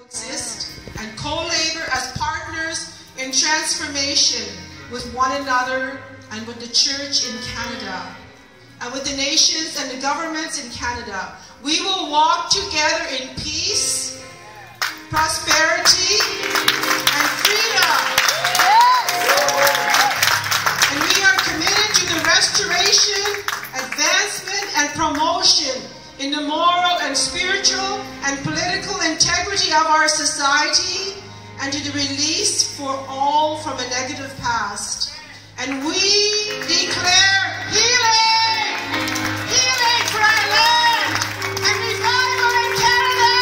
coexist and co-labor as partners in transformation with one another and with the church in Canada and with the nations and the governments in Canada. We will walk together in peace, prosperity, in the moral and spiritual and political integrity of our society and to the release for all from a negative past. And we declare healing! Healing for our land! And revival in Canada!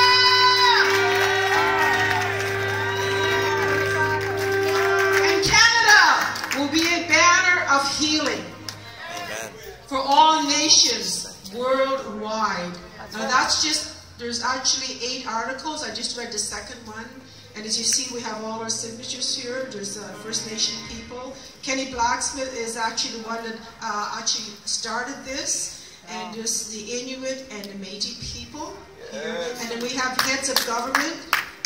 And Canada will be a banner of healing Amen. for all nations worldwide. Now that's just, there's actually eight articles. I just read the second one. And as you see, we have all our signatures here. There's uh, First Nation people. Kenny Blacksmith is actually the one that uh, actually started this. And there's the Inuit and the Métis people here. And then we have heads of government.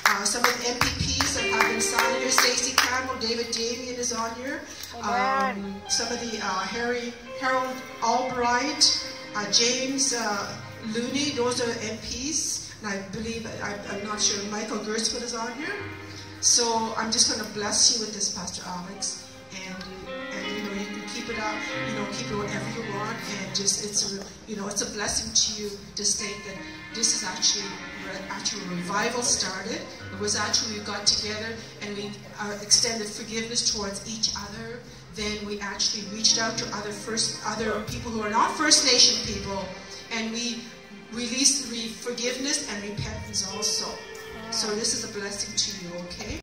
Uh, some of the MPPs that have been signed here. Stacey Campbell, David Demian is on here. Um, some of the uh, Harry Harold Albrecht, uh, James uh, Lunney, those are MPs. And I believe, I, I'm not sure, Michael Gertzwood is on here. So I'm just going to bless you with this, Pastor Alex. And, and you know, you can keep it up, you know, keep it whatever you want. And just, it's a, you know, it's a blessing to you to state that this is actually, actually a revival started. It was actually we got together and we uh, extended forgiveness towards each other. Then we actually reached out to other first, other people who are not First Nation people, and we released re- forgiveness and repentance also. So this is a blessing to you, okay?